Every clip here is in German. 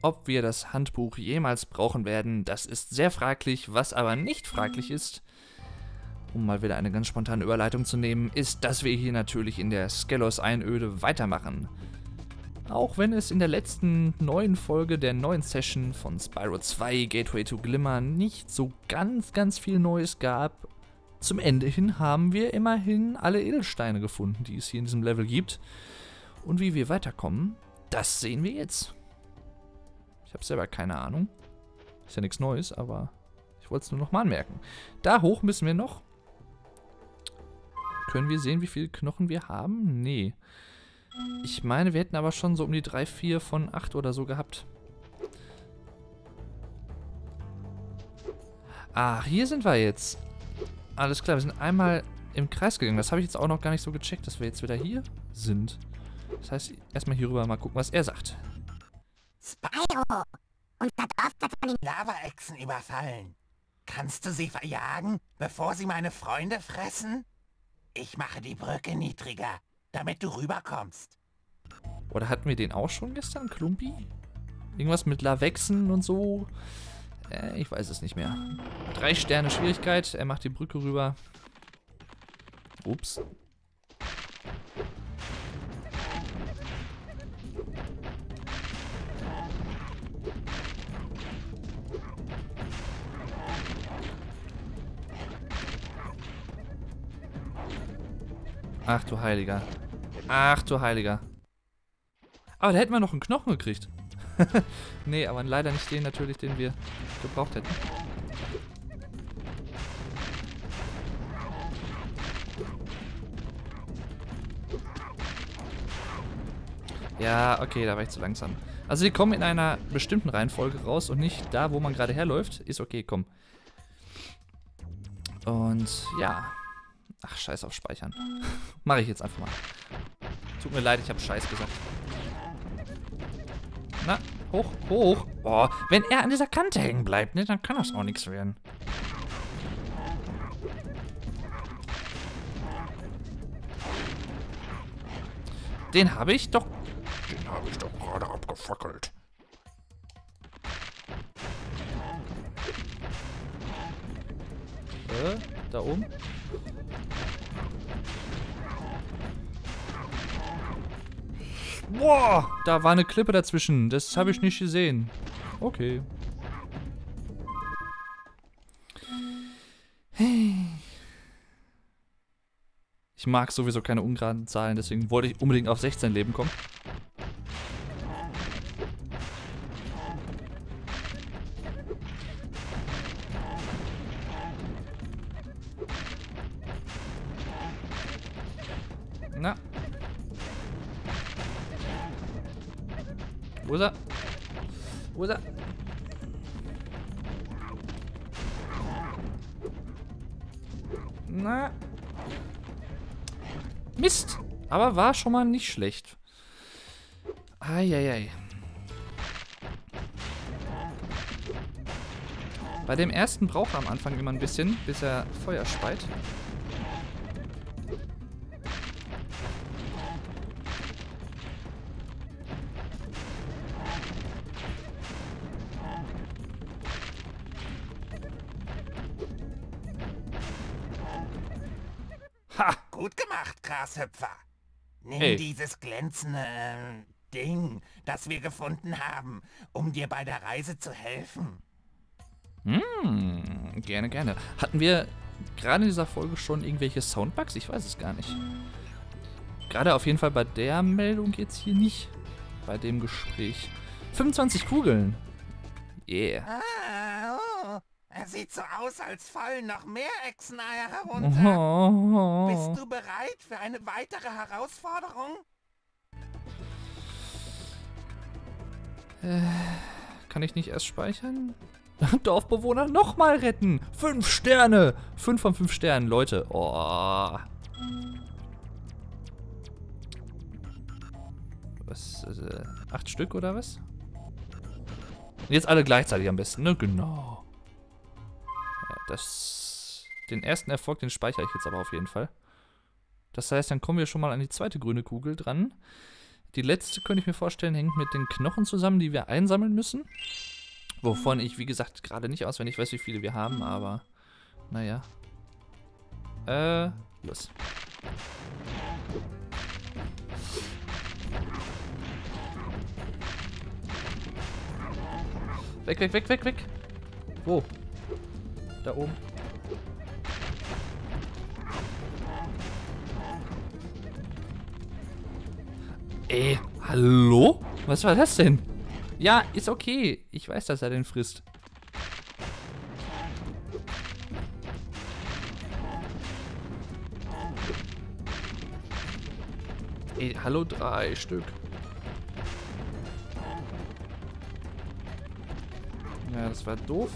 Ob wir das Handbuch jemals brauchen werden, das ist sehr fraglich. Was aber nicht fraglich ist, um mal wieder eine ganz spontane Überleitung zu nehmen, ist, dass wir hier natürlich in der Skelos-Einöde weitermachen. Auch wenn es in der letzten neuen Folge der neuen Session von Spyro 2 Gateway to Glimmer nicht so ganz, ganz viel Neues gab, zum Ende hin haben wir immerhin alle Edelsteine gefunden, die es hier in diesem Level gibt. Und wie wir weiterkommen, das sehen wir jetzt. Ich habe selber keine Ahnung. Ist ja nichts Neues, aber ich wollte es nur nochmal anmerken. Da hoch müssen wir noch. Können wir sehen, wie viele Knochen wir haben? Nee. Ich meine, wir hätten aber schon so um die 3, 4 von 8 oder so gehabt. Ach, hier sind wir jetzt. Alles klar, wir sind einmal im Kreis gegangen. Das habe ich jetzt auch noch gar nicht so gecheckt, dass wir jetzt wieder hier sind. Das heißt, erstmal hier rüber mal gucken, was er sagt. Spyro! Unser Dorf wird von den Lava-Echsen überfallen. Kannst du sie verjagen, bevor sie meine Freunde fressen? Ich mache die Brücke niedriger, damit du rüberkommst. Oder hatten wir den auch schon gestern, Klumpi? Irgendwas mit Lavexen und so? Äh, ich weiß es nicht mehr. Drei Sterne Schwierigkeit. Er macht die Brücke rüber. Ups. Ach du Heiliger. Ach du Heiliger. Aber da hätten wir noch einen Knochen gekriegt. nee, aber leider nicht den natürlich, den wir gebraucht hätten. Ja, okay, da war ich zu langsam. Also die kommen in einer bestimmten Reihenfolge raus und nicht da, wo man gerade herläuft. Ist okay, komm. Und ja. Ach, scheiß auf Speichern. Mache ich jetzt einfach mal. Tut mir leid, ich habe Scheiß gesagt. Na, hoch, hoch. Boah, wenn er an dieser Kante hängen bleibt, ne, dann kann das auch nichts werden. Den habe ich doch... Den habe ich doch gerade abgefackelt. Äh, da oben? Boah, da war eine Klippe dazwischen. Das habe ich nicht gesehen. Okay. Ich mag sowieso keine ungeraden Zahlen, deswegen wollte ich unbedingt auf 16 Leben kommen. Wo ist er? Wo ist er? Na. Mist. Aber war schon mal nicht schlecht. Eieiei. Bei dem ersten braucht er am Anfang immer ein bisschen, bis er Feuer speit. Gut gemacht, Grashüpfer. Nimm Ey. dieses glänzende äh, Ding, das wir gefunden haben, um dir bei der Reise zu helfen. Hm, gerne, gerne. Hatten wir gerade in dieser Folge schon irgendwelche Soundbugs? Ich weiß es gar nicht. Gerade auf jeden Fall bei der Meldung jetzt hier nicht. Bei dem Gespräch. 25 Kugeln. Yeah. Er sieht so aus, als fallen noch mehr Echseneier herunter. Oh. Bist du bereit für eine weitere Herausforderung? Kann ich nicht erst speichern? Dorfbewohner nochmal retten. Fünf Sterne. Fünf von fünf Sternen, Leute. Oh. Was? Äh, acht Stück oder was? Jetzt alle gleichzeitig am besten, ne? Genau. Das. Den ersten Erfolg, den speichere ich jetzt aber auf jeden Fall. Das heißt, dann kommen wir schon mal an die zweite grüne Kugel dran. Die letzte, könnte ich mir vorstellen, hängt mit den Knochen zusammen, die wir einsammeln müssen. Wovon ich, wie gesagt, gerade nicht auswendig weiß, wie viele wir haben, aber naja. Äh, los. Weg, weg, weg, weg, weg. Wo? Da oben. Ey, hallo? Was war das denn? Ja, ist okay. Ich weiß, dass er den frisst. Ey, hallo, drei Stück. Ja, das war doof.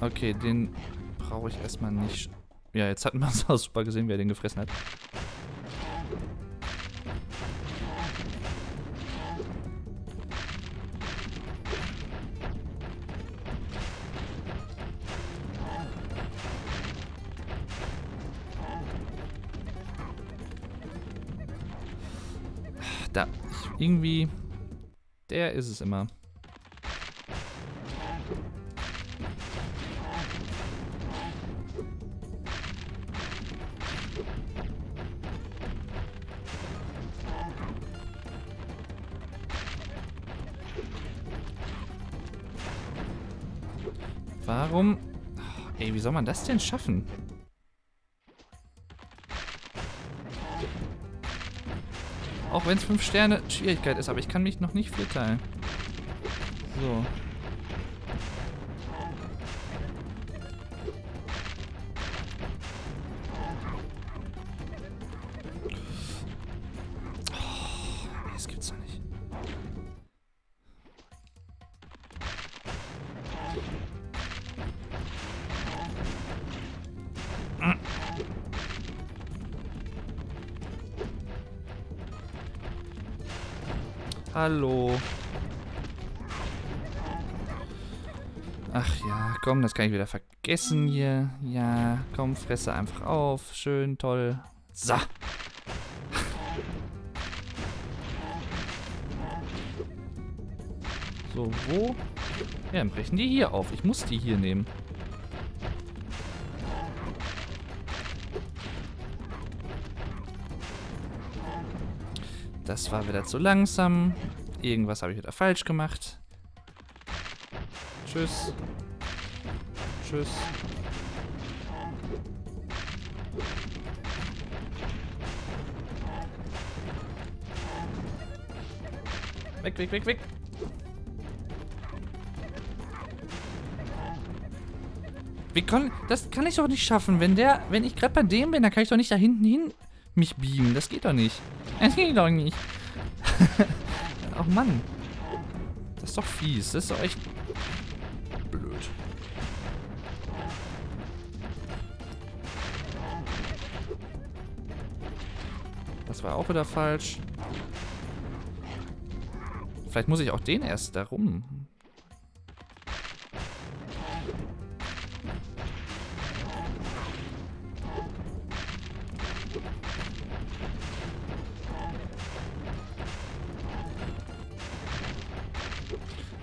Okay, den brauche ich erstmal nicht. Ja, jetzt hatten wir es auch super gesehen, wer den gefressen hat. Da, irgendwie, der ist es immer. Ey, wie soll man das denn schaffen? Auch wenn es 5 Sterne Schwierigkeit ist, aber ich kann mich noch nicht vierteilen. So. Hallo. Ach ja, komm, das kann ich wieder vergessen hier. Ja, komm, fresse einfach auf. Schön, toll. So. So, wo? Ja, dann brechen die hier auf. Ich muss die hier nehmen. Das war wieder zu langsam. Irgendwas habe ich wieder falsch gemacht. Tschüss. Tschüss. Weg, weg, weg, weg. Wie kann, das kann ich doch nicht schaffen. Wenn der, wenn ich gerade bei dem bin, dann kann ich doch nicht da hinten hin mich beamen. Das geht doch nicht. Das geht doch nicht. Ach Mann. Das ist doch fies. Das ist doch echt blöd. Das war auch wieder falsch. Vielleicht muss ich auch den erst da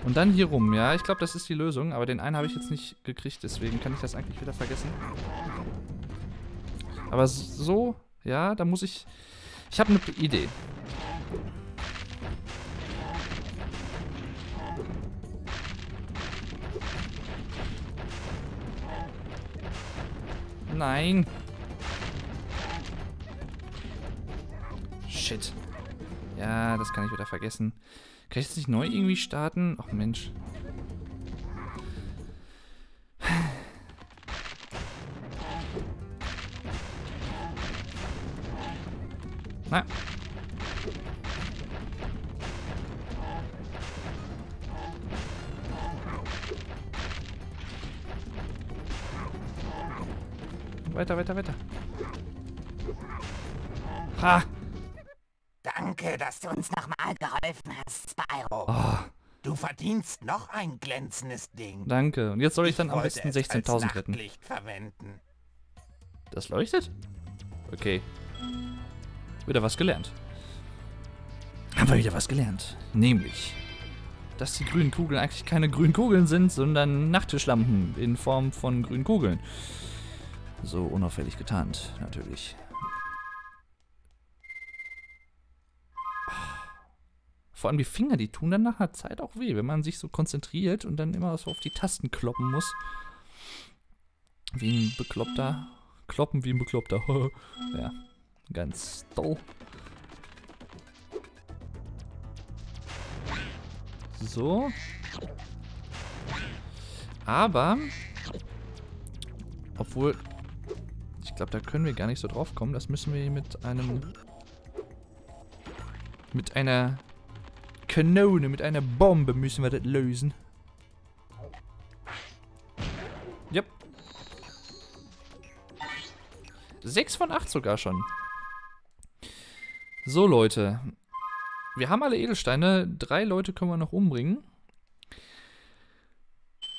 Und dann hier rum, ja. Ich glaube, das ist die Lösung. Aber den einen habe ich jetzt nicht gekriegt, deswegen kann ich das eigentlich wieder vergessen. Aber so, ja, da muss ich... Ich habe eine Idee. Nein. Shit. Ja, das kann ich wieder vergessen. Kann ich das nicht neu irgendwie starten? Ach Mensch. Na. Weiter, weiter, weiter. Ha! Danke, dass du uns nochmal geholfen hast, Spyro. Oh, Du verdienst noch ein glänzendes Ding. danke. Und jetzt soll ich dann am wollte besten es als 16.000 retten. Verwenden. Das leuchtet? Okay. Wieder was gelernt. haben wir wieder was gelernt. Nämlich, dass die grünen Kugeln eigentlich keine grünen Kugeln sind, sondern Nachttischlampen in Form von grünen Kugeln. So unauffällig getarnt, natürlich. Vor allem die Finger, die tun dann nach einer Zeit auch weh, wenn man sich so konzentriert und dann immer so auf die Tasten kloppen muss. Wie ein Bekloppter. Kloppen wie ein Bekloppter. ja, ganz toll. So. Aber, obwohl, ich glaube, da können wir gar nicht so drauf kommen. Das müssen wir mit einem, mit einer Kanone, mit einer Bombe müssen wir das lösen. Yep. 6 von 8 sogar schon. So, Leute. Wir haben alle Edelsteine. Drei Leute können wir noch umbringen.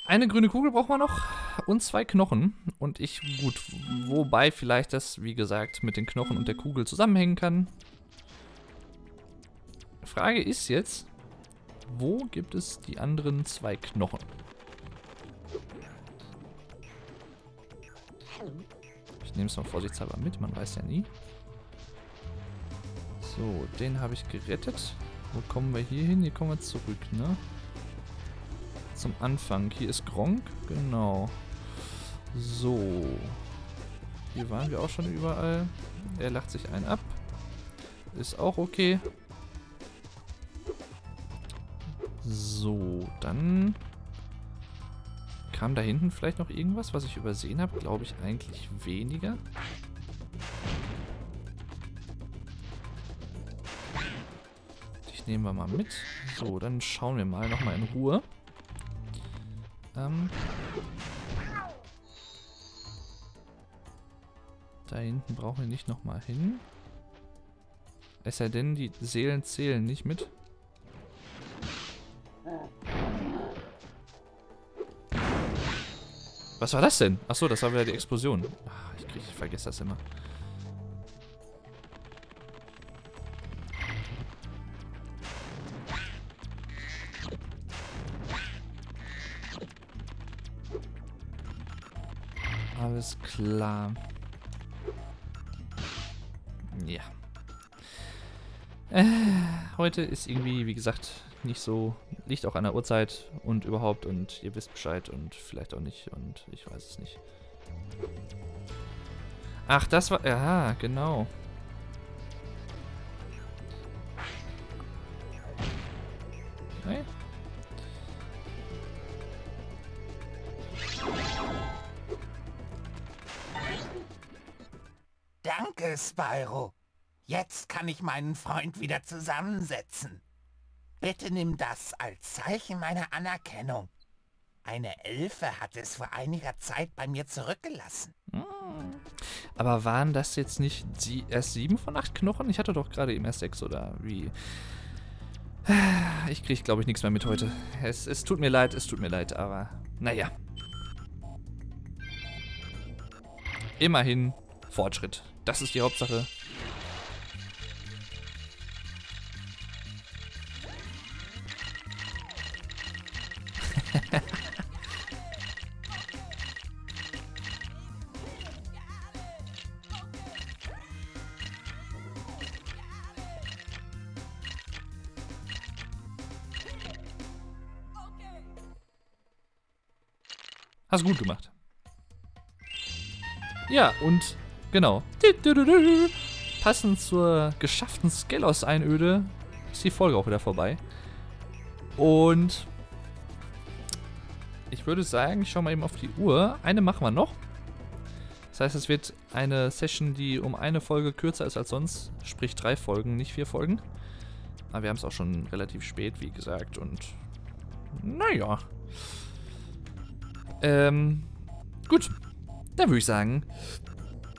Eine grüne Kugel brauchen wir noch und zwei Knochen. Und ich, gut, wobei vielleicht das, wie gesagt, mit den Knochen und der Kugel zusammenhängen kann. Frage ist jetzt, wo gibt es die anderen zwei Knochen? Ich nehme es mal vorsichtshalber mit, man weiß ja nie. So, den habe ich gerettet. Wo kommen wir hier hin? Hier kommen wir zurück, ne? Zum Anfang. Hier ist Gronk. Genau. So. Hier waren wir auch schon überall. Er lacht sich einen ab. Ist auch okay. So, dann kam da hinten vielleicht noch irgendwas, was ich übersehen habe. Glaube ich eigentlich weniger. Ich nehmen wir mal mit. So, dann schauen wir mal nochmal in Ruhe. Ähm da hinten brauchen wir nicht nochmal hin. Es sei denn, die Seelen zählen nicht mit. Was war das denn? Achso, das war wieder die Explosion. Ach, ich, krieg, ich vergesse das immer. Alles klar. Ja. Äh, heute ist irgendwie, wie gesagt, nicht so, liegt auch an der Uhrzeit und überhaupt und ihr wisst Bescheid und vielleicht auch nicht und ich weiß es nicht. Ach, das war, ja, genau. Okay. Danke, Spyro. Jetzt kann ich meinen Freund wieder zusammensetzen. Bitte nimm das als Zeichen meiner Anerkennung. Eine Elfe hat es vor einiger Zeit bei mir zurückgelassen. Hm. Aber waren das jetzt nicht sie erst sieben von acht Knochen? Ich hatte doch gerade eben erst sechs oder wie? Ich kriege, glaube ich, nichts mehr mit heute. Es, es tut mir leid, es tut mir leid, aber naja. Immerhin Fortschritt. Das ist die Hauptsache. Hast gut gemacht. Ja, und genau. Passend zur geschafften Skelos-Einöde ist die Folge auch wieder vorbei. Und ich würde sagen, ich schaue mal eben auf die Uhr. Eine machen wir noch. Das heißt, es wird eine Session, die um eine Folge kürzer ist als sonst. Sprich drei Folgen, nicht vier Folgen. Aber wir haben es auch schon relativ spät, wie gesagt. Und naja. Ähm, gut. Dann würde ich sagen,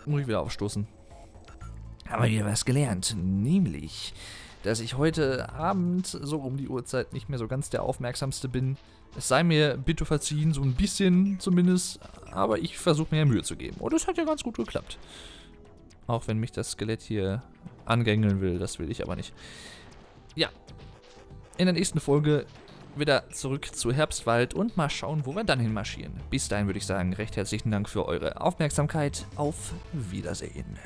muss ich wieder aufstoßen. Haben wir wieder was gelernt. Nämlich, dass ich heute Abend so um die Uhrzeit nicht mehr so ganz der Aufmerksamste bin. Es sei mir bitte verziehen, so ein bisschen zumindest, aber ich versuche mir Mühe zu geben. Und es hat ja ganz gut geklappt. Auch wenn mich das Skelett hier angängeln will, das will ich aber nicht. ja, in der nächsten Folge wieder zurück zu Herbstwald und mal schauen, wo wir dann hinmarschieren. Bis dahin würde ich sagen, recht herzlichen Dank für eure Aufmerksamkeit. Auf Wiedersehen.